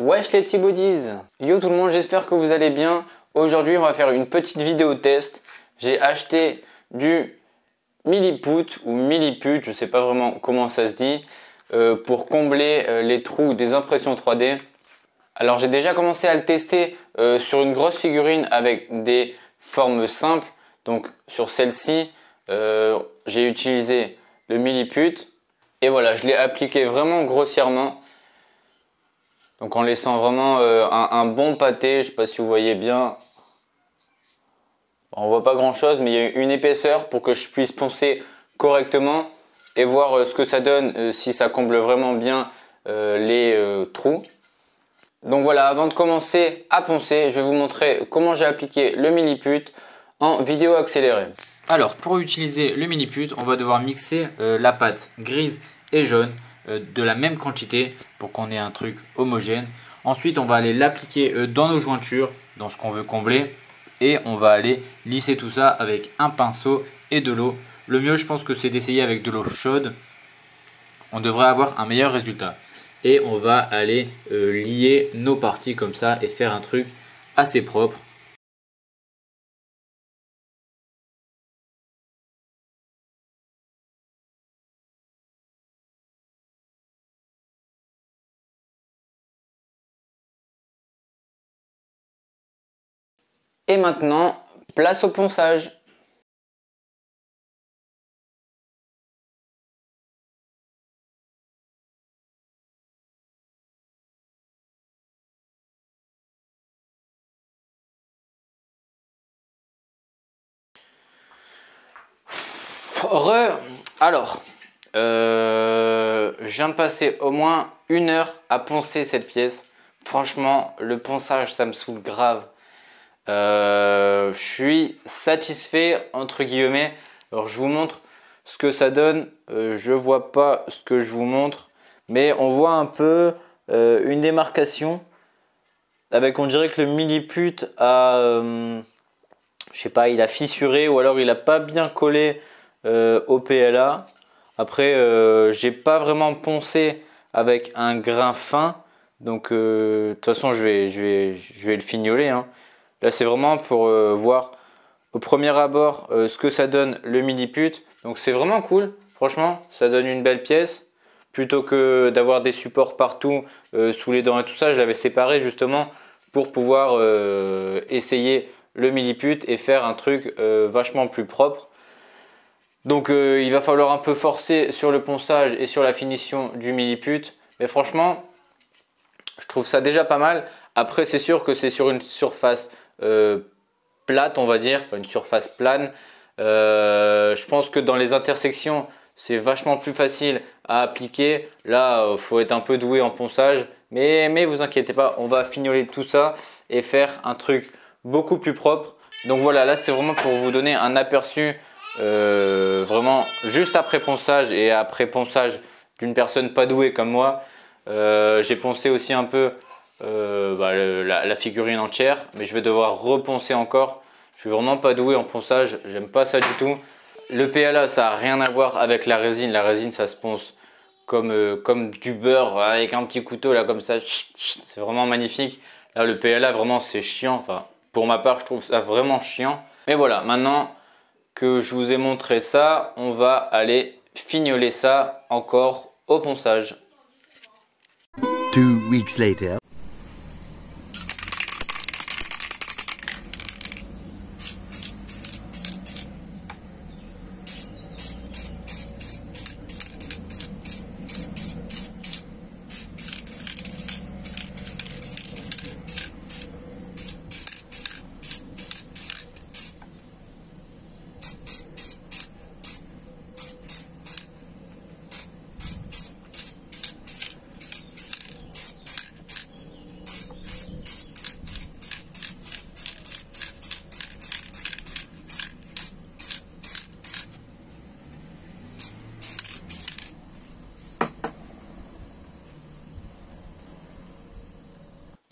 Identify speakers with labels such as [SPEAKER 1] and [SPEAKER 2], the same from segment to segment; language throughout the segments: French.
[SPEAKER 1] Wesh les T-Bodies Yo tout le monde, j'espère que vous allez bien. Aujourd'hui, on va faire une petite vidéo test. J'ai acheté du milliput ou milliput, je sais pas vraiment comment ça se dit, euh, pour combler euh, les trous des impressions 3D. Alors j'ai déjà commencé à le tester euh, sur une grosse figurine avec des formes simples. Donc sur celle-ci, j'ai utilisé le milliput et voilà, je l'ai appliqué vraiment grossièrement. Donc en laissant vraiment un, bon pâté, je sais pas si vous voyez bien. On voit pas grand chose, mais il y a une épaisseur pour que je puisse poncer correctement et voir euh, ce que ça donne euh, si ça comble vraiment bien euh, les trous. Donc voilà, avant de commencer à poncer, je vais vous montrer comment j'ai appliqué le milliput en vidéo accélérée. Alors pour utiliser le milliput, on va devoir mixer la pâte grise et jaune de la même quantité pour qu'on ait un truc homogène. Ensuite, on va aller l'appliquer dans nos jointures, dans ce qu'on veut combler. Et on va aller lisser tout ça avec un pinceau et de l'eau le mieux, je pense que c'est d'essayer avec de l'eau chaude. On devrait avoir un meilleur résultat. Et on va aller euh, lier nos parties comme ça et faire un truc assez propre. Et maintenant, place au ponçage. Re, alors, euh, je viens au moins une heure à poncer cette pièce. Franchement, le ponçage, ça me saoule grave. Euh, je suis satisfait, entre guillemets. Alors, je vous montre ce que ça donne. Euh, je vois pas ce que je vous montre, mais on voit un peu une démarcation avec, on dirait que le milliput a, je sais pas, il a fissuré ou alors il a pas bien collé euh, au PLA. Après, euh, j'ai pas vraiment poncé avec un grain fin. Donc, euh, de toute façon, je vais, je vais, je vais le fignoler. Hein. Là, c'est vraiment pour voir au premier abord ce que ça donne le milliput. Donc, c'est vraiment cool. Franchement, ça donne une belle pièce. Plutôt que d'avoir des supports partout sous les dents et tout ça, je l'avais séparé justement pour pouvoir essayer le milliput et faire un truc vachement plus propre. Donc euh, il va falloir un peu forcer sur le ponçage et sur la finition du milliput. Mais franchement, je trouve ça déjà pas mal. Après, c'est sûr que c'est sur une surface euh, plate, on va dire, une surface plane. Euh, je pense que dans les intersections, c'est vachement plus facile à appliquer. Là, il faut être un peu doué en ponçage. Mais, mais vous inquiétez pas, on va fignoler tout ça et faire un truc beaucoup plus propre. Donc voilà, là c'est vraiment pour vous donner un aperçu euh, vraiment juste après ponçage et après ponçage d'une personne pas douée comme moi, euh, j'ai poncé aussi un peu euh, bah, la, figurine entière, mais je vais devoir reponcer encore. Je suis vraiment pas doué en ponçage, j'aime pas ça du tout. Le PLA, ça a rien à voir avec la résine. La résine, ça se ponce comme, comme du beurre avec un petit couteau là comme ça. C'est vraiment magnifique. Là, le PLA, vraiment, c'est chiant. Enfin, pour ma part, je trouve ça vraiment chiant. Mais voilà, maintenant, que je vous ai montré ça, on va aller fignoler ça encore au ponçage.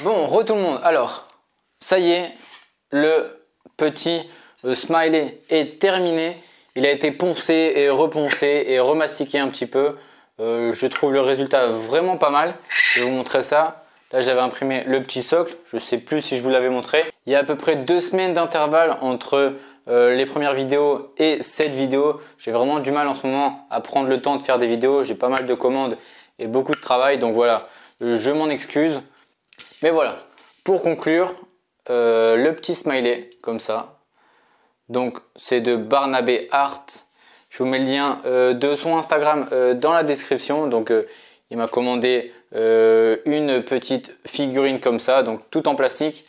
[SPEAKER 1] Bon, re tout le monde. Alors, ça y est, le petit euh, smiley est terminé. Il a été poncé et reponcé et remastiqué un petit peu. Euh, je trouve le résultat vraiment pas mal. Je vais vous montrer ça. Là, j'avais imprimé le petit socle. Je ne sais plus si je vous l'avais montré. Il y a à peu près deux semaines d'intervalle entre euh, les premières vidéos et cette vidéo. J'ai vraiment du mal en ce moment à prendre le temps de faire des vidéos. J'ai pas mal de commandes et beaucoup de travail. Donc voilà, je m'en excuse. Mais voilà, pour conclure, euh, le petit smiley comme ça. Donc c'est de Barnabé Art. Je vous mets le lien euh, de son Instagram dans la description. Donc il m'a commandé euh, une petite figurine comme ça, donc tout en plastique,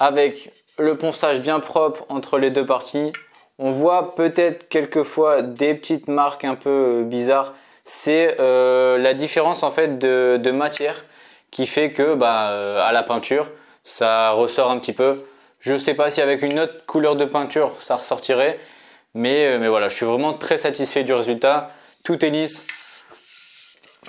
[SPEAKER 1] avec le ponçage bien propre entre les deux parties. On voit peut-être quelquefois des petites marques un peu euh, bizarres. C'est euh, la différence en fait de, matière qui fait que bah, à la peinture, ça ressort un petit peu. Je ne sais pas si avec une autre couleur de peinture ça ressortirait, mais, mais voilà, je suis vraiment très satisfait du résultat. Tout est lisse,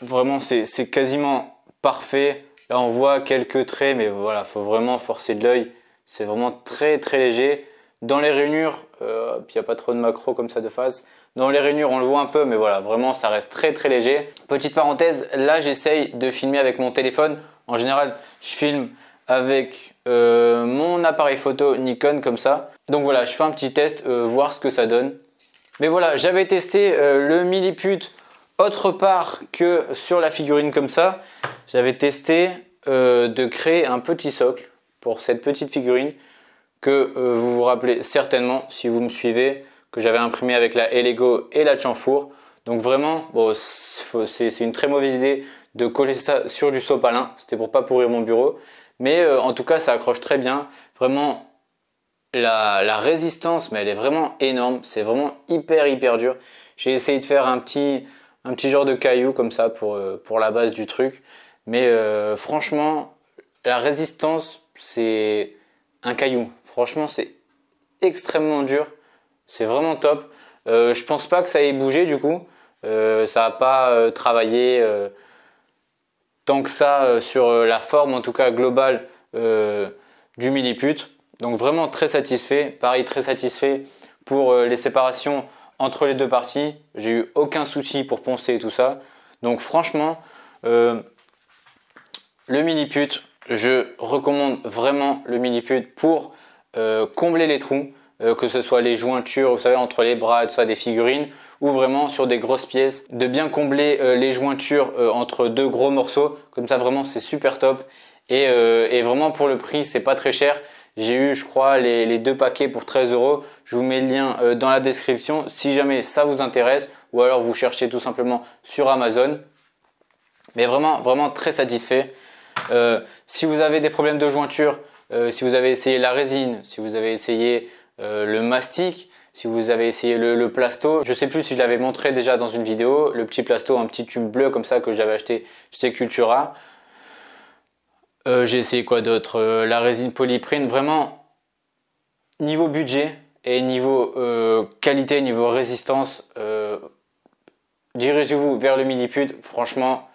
[SPEAKER 1] Vraiment, c'est quasiment parfait. Là, on voit quelques traits, mais voilà, faut vraiment forcer de l'œil. C'est vraiment très très léger. Dans les rainures, euh, il n'y a pas trop de macro comme ça de face. Dans les rainures, on le voit un peu, mais voilà, vraiment, ça reste très très léger. Petite parenthèse, là, j'essaye de filmer avec mon téléphone. En général, je filme avec euh, mon appareil photo Nikon comme ça. Donc voilà, je fais un petit test, euh, voir ce que ça donne. Mais voilà, j'avais testé le milliput autre part que sur la figurine comme ça, j'avais testé de créer un petit socle pour cette petite figurine que euh, vous vous rappelez certainement si vous me suivez, que j'avais imprimé avec la Elego et la Chamfour. Donc vraiment, bon, c'est une très mauvaise idée de coller ça sur du sopalin. C'était pour pas pourrir mon bureau. Mais euh, en tout cas, ça accroche très bien. Vraiment, la, résistance, mais elle est vraiment énorme. C'est vraiment hyper, hyper dur. J'ai essayé de faire un petit, un petit genre de caillou comme ça pour, euh, pour la base du truc. Mais franchement, la résistance, c'est un caillou. Franchement, c'est extrêmement dur. C'est vraiment top. Euh, je pense pas que ça ait bougé du coup. ça n'a pas travaillé tant que ça sur la forme, en tout cas globale, du milliput. Donc vraiment très satisfait. Pareil, très satisfait pour les séparations entre les deux parties. J'ai eu aucun souci pour poncer tout ça. Donc franchement, euh, le milliput, je recommande vraiment le milliput pour euh, combler les trous, euh, que ce soit les jointures, vous savez, entre les bras tout ça, des figurines, ou vraiment sur des grosses pièces, de bien combler les jointures entre deux gros morceaux. Comme ça, vraiment, c'est super top. Et, vraiment pour le prix, c'est pas très cher. J'ai eu, je crois, les, deux paquets pour 13 euros. Je vous mets le lien euh, dans la description si jamais ça vous intéresse ou alors vous cherchez tout simplement sur Amazon. Mais vraiment, vraiment très satisfait. Euh, si vous avez des problèmes de jointure, euh, si vous avez essayé la résine, si vous avez essayé le mastic, si vous avez essayé le, plasto, je sais plus si je l'avais montré déjà dans une vidéo, le petit plasto, un petit tube bleu comme ça que j'avais acheté chez Cultura. Euh, j'ai essayé quoi d'autre? Euh, La résine polyprine. Vraiment, niveau budget et niveau euh, qualité, niveau résistance, dirigez-vous vers le Milliput. Franchement,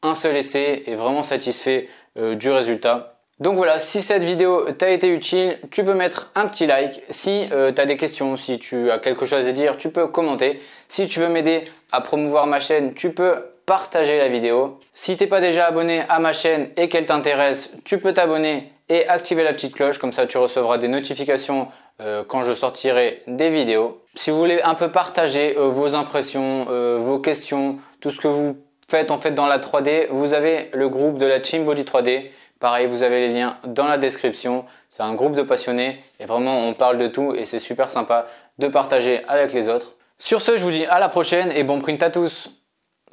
[SPEAKER 1] un seul essai est vraiment satisfait du résultat. Donc voilà, si cette vidéo t'a été utile, tu peux mettre un petit like. Si tu as des questions, si tu as quelque chose à dire, tu peux commenter. Si tu veux m'aider à promouvoir ma chaîne, tu peux partager la vidéo. Si t'es pas déjà abonné à ma chaîne et qu'elle t'intéresse, tu peux t'abonner et activer la petite cloche, comme ça tu recevras des notifications euh, quand je sortirai des vidéos. Si vous voulez un peu partager euh, vos impressions, euh, vos questions, tout ce que vous faites en fait dans la 3D, vous avez le groupe de la Team Body 3D. Pareil, vous avez les liens dans la description. C'est un groupe de passionnés et vraiment on parle de tout et c'est super sympa de partager avec les autres. Sur ce, je vous dis à la prochaine et bon print à tous.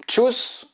[SPEAKER 1] Tchuss